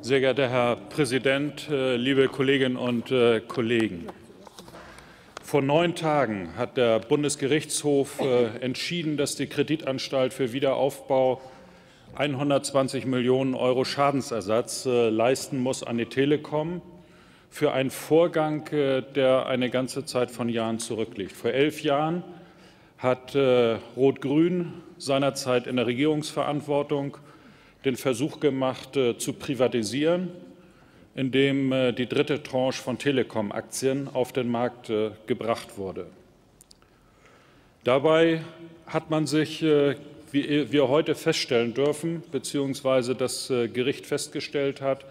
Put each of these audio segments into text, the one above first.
Sehr geehrter Herr Präsident, äh, liebe Kolleginnen und äh, Kollegen! Vor neun Tagen hat der Bundesgerichtshof äh, entschieden, dass die Kreditanstalt für Wiederaufbau 120 Millionen Euro Schadensersatz leisten muss an die Telekom für einen Vorgang, der eine ganze Zeit von Jahren zurückliegt. Vor elf Jahren hat Rot-Grün seinerzeit in der Regierungsverantwortung den Versuch gemacht, äh, zu privatisieren, indem äh, die dritte Tranche von Telekom-Aktien auf den Markt äh, gebracht wurde. Dabei hat man sich, wie wir heute feststellen dürfen, beziehungsweise das Gericht festgestellt hat,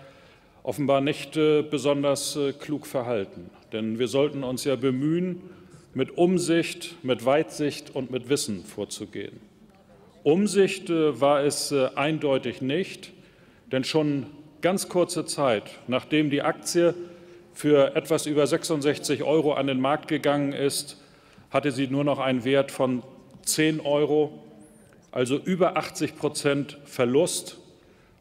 offenbar nicht besonders klug verhalten. Denn wir sollten uns ja bemühen, mit Umsicht, mit Weitsicht und mit Wissen vorzugehen. Umsicht war es äh, eindeutig nicht, denn schon ganz kurze Zeit, nachdem die Aktie für etwas über 66 Euro an den Markt gegangen ist, hatte sie nur noch einen Wert von 10 Euro, also über 80 Prozent Verlust.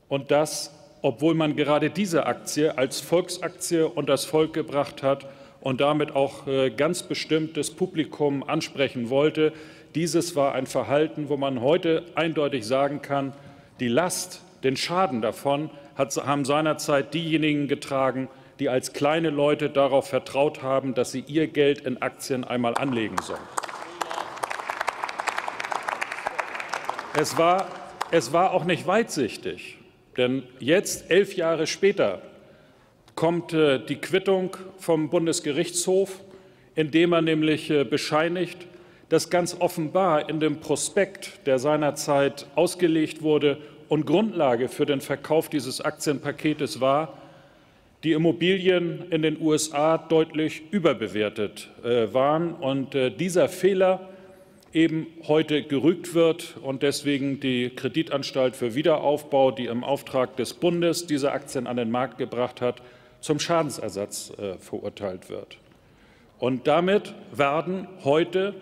Und das, obwohl man gerade diese Aktie als Volksaktie und das Volk gebracht hat und damit auch äh, ganz bestimmt das Publikum ansprechen wollte, dieses war ein Verhalten, wo man heute eindeutig sagen kann, die Last, den Schaden davon haben seinerzeit diejenigen getragen, die als kleine Leute darauf vertraut haben, dass sie ihr Geld in Aktien einmal anlegen sollen. Es war, es war auch nicht weitsichtig, denn jetzt, elf Jahre später, kommt äh, die Quittung vom Bundesgerichtshof, indem er nämlich äh, bescheinigt, dass ganz offenbar in dem Prospekt, der seinerzeit ausgelegt wurde und Grundlage für den Verkauf dieses Aktienpaketes war, die Immobilien in den USA deutlich überbewertet äh, waren und dieser Fehler eben heute gerügt wird und deswegen die Kreditanstalt für Wiederaufbau, die im Auftrag des Bundes diese Aktien an den Markt gebracht hat, zum Schadensersatz äh, verurteilt wird. Und damit werden heute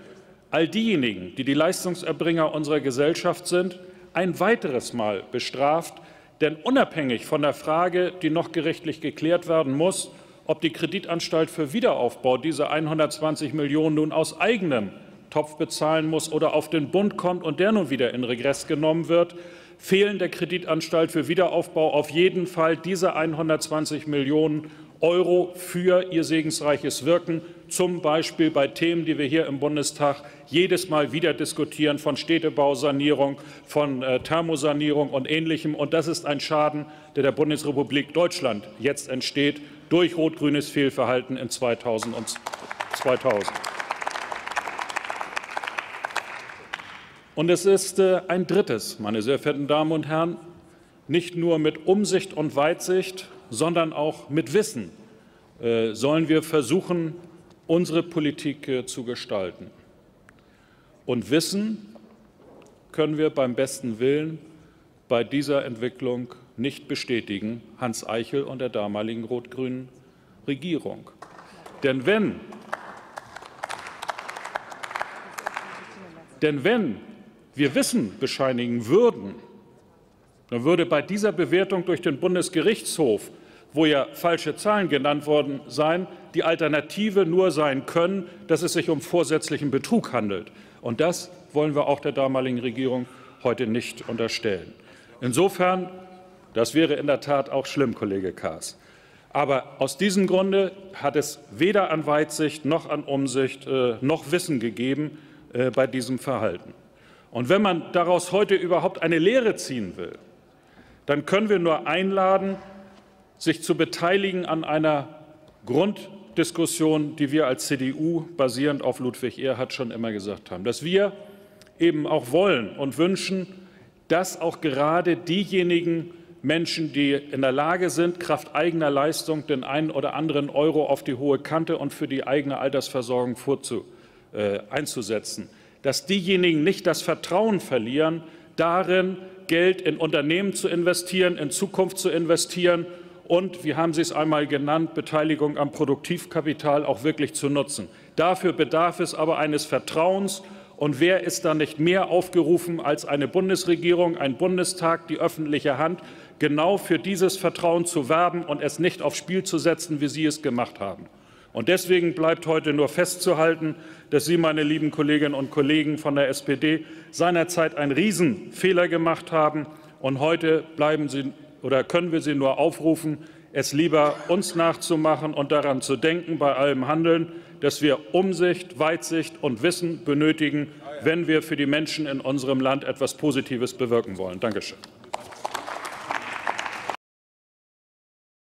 all diejenigen, die die Leistungserbringer unserer Gesellschaft sind, ein weiteres Mal bestraft. Denn unabhängig von der Frage, die noch gerichtlich geklärt werden muss, ob die Kreditanstalt für Wiederaufbau diese 120 Millionen nun aus eigenem Topf bezahlen muss oder auf den Bund kommt und der nun wieder in Regress genommen wird, fehlen der Kreditanstalt für Wiederaufbau auf jeden Fall diese 120 Millionen Euro für ihr segensreiches Wirken, zum Beispiel bei Themen, die wir hier im Bundestag jedes Mal wieder diskutieren, von Städtebausanierung, von äh, Thermosanierung und Ähnlichem. Und das ist ein Schaden, der der Bundesrepublik Deutschland jetzt entsteht durch rot-grünes Fehlverhalten in 2000. Und 2000. Und es ist äh, ein drittes, meine sehr verehrten Damen und Herren, nicht nur mit Umsicht und Weitsicht, sondern auch mit Wissen äh, sollen wir versuchen, unsere Politik äh, zu gestalten. Und Wissen können wir beim besten Willen bei dieser Entwicklung nicht bestätigen, Hans Eichel und der damaligen rot-grünen Regierung. Denn wenn, denn wenn wir Wissen bescheinigen würden, dann würde bei dieser Bewertung durch den Bundesgerichtshof, wo ja falsche Zahlen genannt worden seien, die Alternative nur sein können, dass es sich um vorsätzlichen Betrug handelt. Und das wollen wir auch der damaligen Regierung heute nicht unterstellen. Insofern, das wäre in der Tat auch schlimm, Kollege Kaas. Aber aus diesem Grunde hat es weder an Weitsicht noch an Umsicht äh, noch Wissen gegeben äh, bei diesem Verhalten. Und wenn man daraus heute überhaupt eine Lehre ziehen will, dann können wir nur einladen, sich zu beteiligen an einer Grunddiskussion, die wir als CDU basierend auf Ludwig Erhard schon immer gesagt haben, dass wir eben auch wollen und wünschen, dass auch gerade diejenigen Menschen, die in der Lage sind, Kraft eigener Leistung den einen oder anderen Euro auf die hohe Kante und für die eigene Altersversorgung äh, einzusetzen, dass diejenigen nicht das Vertrauen verlieren darin, Geld in Unternehmen zu investieren, in Zukunft zu investieren und, wie haben Sie es einmal genannt, Beteiligung am Produktivkapital auch wirklich zu nutzen. Dafür bedarf es aber eines Vertrauens Und wer ist da nicht mehr aufgerufen als eine Bundesregierung, ein Bundestag, die öffentliche Hand, genau für dieses Vertrauen zu werben und es nicht aufs Spiel zu setzen, wie Sie es gemacht haben? Und deswegen bleibt heute nur festzuhalten, dass Sie, meine lieben Kolleginnen und Kollegen von der SPD, seinerzeit einen Riesenfehler gemacht haben. Und heute bleiben Sie oder können wir Sie nur aufrufen, es lieber uns nachzumachen und daran zu denken bei allem Handeln, dass wir Umsicht, Weitsicht und Wissen benötigen, wenn wir für die Menschen in unserem Land etwas Positives bewirken wollen. Dankeschön.